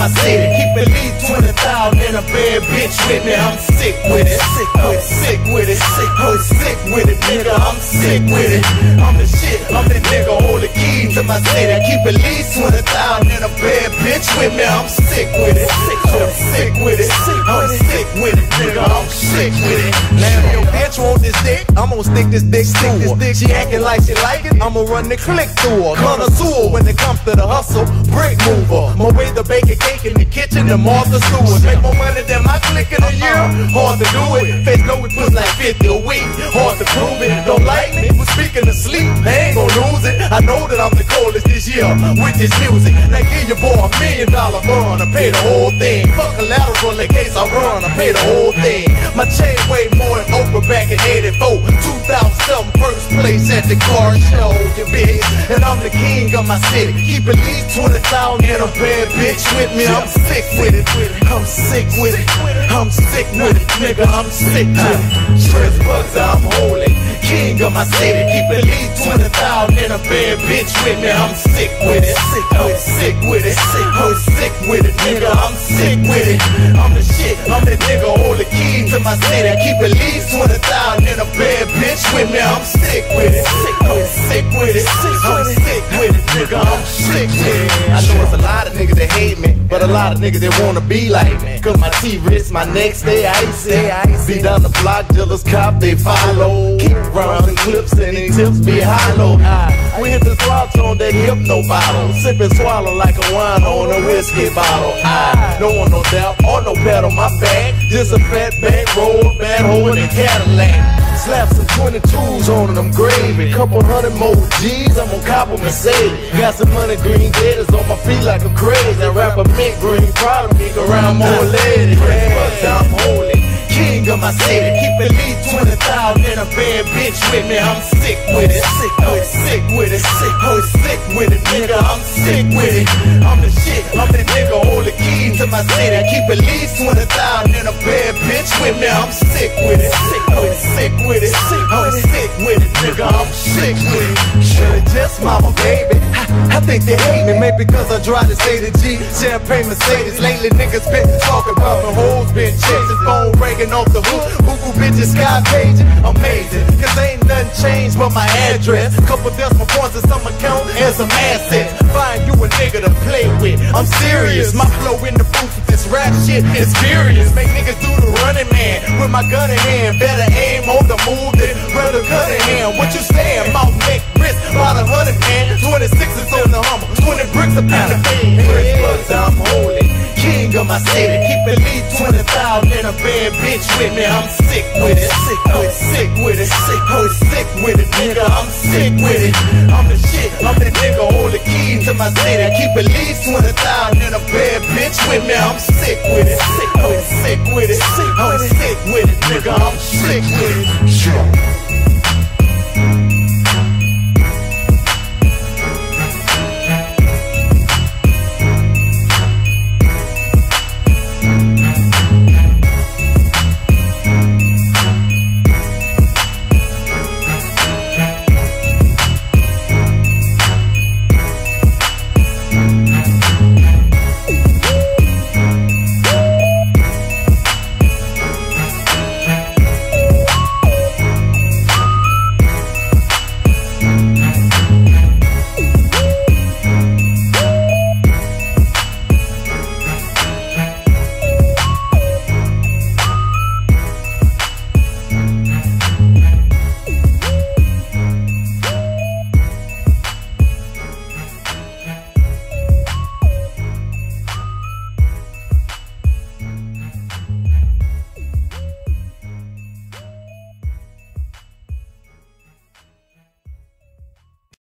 my city. Keep at least 20,000 in a bad bitch with me. I'm sick with it. Sick, I'm sick with it. Sick, I'm sick with it, nigga. I'm sick with it. I'm the shit. I'm the nigga. Hold the key to my city. Keep at least 20,000 I'm gonna stick this dick to her. She acting like she like it, I'ma run the click through her. Connoisseur when it comes to the hustle, brick mover. My way to bake a cake in the kitchen and Martha Stewart. Make more money than my click in a year. Hard to do it. Face know we put like 50 a week. Hard to prove it. Don't like me? We're speaking of sleep. I ain't gonna lose it. I know that I'm the coldest this year with this music. Now give your boy a million dollar bond. I pay the whole thing. Fuck collateral in case I run. I pay the whole thing. My chain way more than Oprah back in 84. 2007 first place at the car show. You bitch. And I'm the king of my city. Keep at least 20,000 in a bad bitch with me. I'm sick with it. I'm sick with it. I'm sick with it, nigga. I'm sick with it. Stress bugs, I'm holy. King of my city. Keep at least 20,000 in a bad bitch with me. I'm sick with it. I'm oh, sick with it. With me. I'm sick with it. I'm sick with it. I'm sick with it, nigga. I'm sick with it. I know it's a lot of niggas that hate me, but a lot of niggas that wanna be like me. Cause my teeth wrist, my neck stay icy. Be down the block, dealers cop, they follow. Keep rounds and clips and any tips be hollow. I, we hit the slots on that hypno bottle. Sip and swallow like a wine on a whiskey bottle. I don't want no doubt or no pad on my back. Just a fat back roll, bad hole in a Cadillac. Slap some 22s on them gravy. Couple hundred more G's, I'm on cop a Mercedes. Got some money green gators on my feet like I'm crazy. Rap a mint green product, kick around more ladies. I'm holy. King of my city, keep at least 20,000 in a bad bitch with me. I'm sick with it. Sick, oh, I'm sick with it. Sick, oh, I'm sick with it, nigga. I'm sick with it. I'm the shit. I'm the nigga. Hold the key to my city. Keep at least 20,000 in a bad bitch with me. I'm sick with it. Sick, with it. sick with it. Sick, I'm sick with it, nigga. I'm sick with it. Should've just mama, baby. I, think they hate me, maybe because I drive to say the G. Champagne Mercedes. Lately niggas been talking about the hoes been chasing. Phone ringing off the hoop. Google bitches sky paging. Amazing. Nothing changed but my address. Couple decimal points in some account and some assets. Find you a nigga to play with. I'm serious. My flow in the booth with this rap shit is furious. Make niggas do the running man with my gun in hand. Better aim on the move than brother hand. What you saying? Mouth, neck, wrist, about a hundred man. 26 is on the humble. 20 bricks up in the bed. Plugs, I'm holy. Of my city. Keep at least 20,000 in a bad bitch with me. I'm sick with it. Sick, I'm sick with it. Sick, I'm sick with it, nigga. I'm sick with it. I'm the shit. I'm the nigga. Hold the key to my city. Keep at least 20,000 in a bad bitch with me. I'm sick with it. Sick, I'm sick with it. Sick, I'm sick with it, nigga. I'm sick with it.